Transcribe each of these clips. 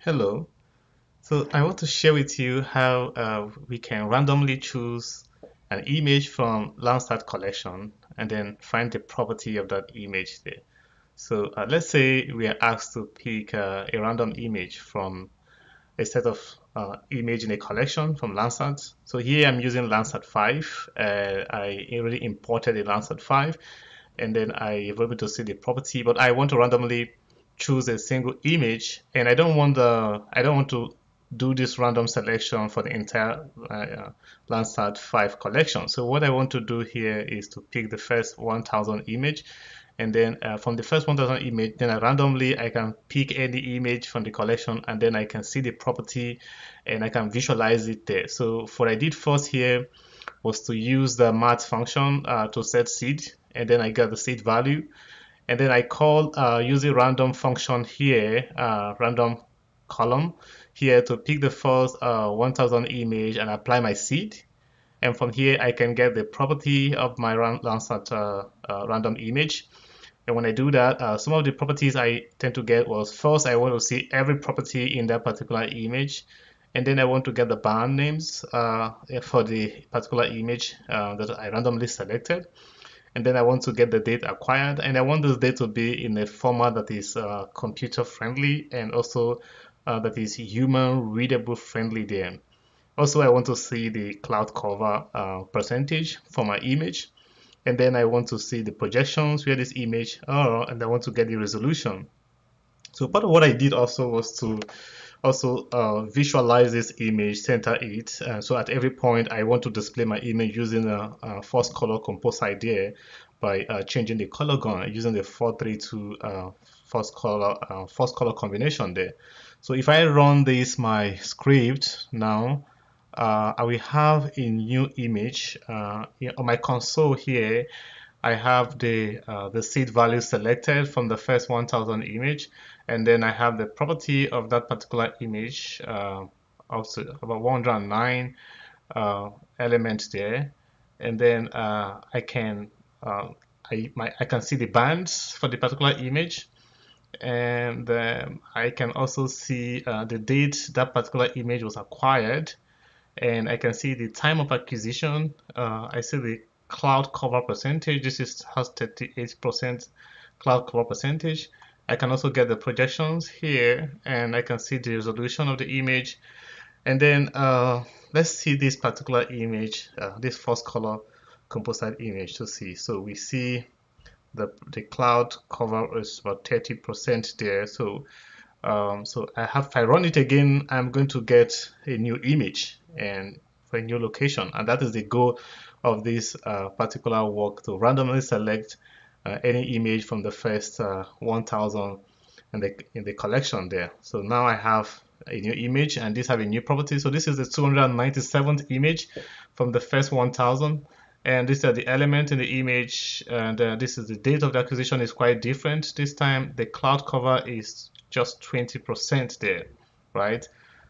Hello. So I want to share with you how uh, we can randomly choose an image from Landsat collection and then find the property of that image there. So uh, let's say we are asked to pick uh, a random image from a set of uh, image in a collection from Landsat. So here I'm using Landsat 5. Uh, I already imported a Landsat 5 and then I was able to see the property, but I want to randomly choose a single image and I don't want the I don't want to do this random selection for the entire uh, Landsat 5 collection. So what I want to do here is to pick the first 1000 image and then uh, from the first 1000 image then I randomly I can pick any image from the collection and then I can see the property and I can visualize it there. So what I did first here was to use the math function uh, to set seed and then I got the seed value and then I call uh, using random function here, uh, random column here to pick the first uh, 1000 image and apply my seed. And from here, I can get the property of my Landsat uh, uh, random image. And when I do that, uh, some of the properties I tend to get was first, I want to see every property in that particular image. And then I want to get the band names for the particular image that I randomly selected and then I want to get the data acquired and I want this data to be in a format that is uh, computer friendly and also uh, that is human readable friendly there. Also, I want to see the cloud cover uh, percentage for my image and then I want to see the projections where this image are and I want to get the resolution. So part of what I did also was to also uh, visualize this image, center it. Uh, so at every point, I want to display my image using a, a false color compose idea by uh, changing the color gun using the 432 uh, false color uh, false color combination there. So if I run this my script now, uh, I will have a new image on my console here. I have the uh, the seed value selected from the first 1000 image and then I have the property of that particular image uh, also about 109 uh, elements there. And then uh, I can uh, I, my, I can see the bands for the particular image. And um, I can also see uh, the date that particular image was acquired. And I can see the time of acquisition. I see the cloud cover percentage. This is has 38% cloud cover percentage. I can also get the projections here and I can see the resolution of the image. And then uh, let's see this particular image, uh, this false color composite image to see. So we see the, the cloud cover is about 30% there. So um, so I have, if I run it again, I'm going to get a new image and for a new location. And that is the goal of this uh, particular work to randomly select uh, any image from the first uh, 1000 in the, in the collection there. So now I have a new image and this have a new property. So this is the 297th image from the first 1000 and these are the element in the image and uh, this is the date of the acquisition is quite different. This time the cloud cover is just 20% there, right?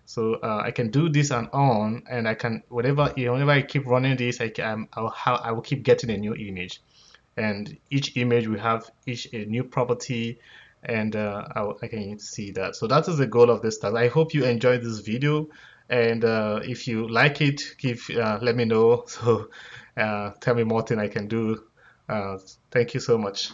So uh, I can do this and on, and I can know, whenever I keep running this, I can I'll have, I will keep getting a new image, and each image will have each a new property, and uh, I, I, can see that. So that is the goal of this task. I hope you enjoyed this video, and uh, if you like it, give uh, let me know. So uh, tell me more thing I can do. Uh, thank you so much.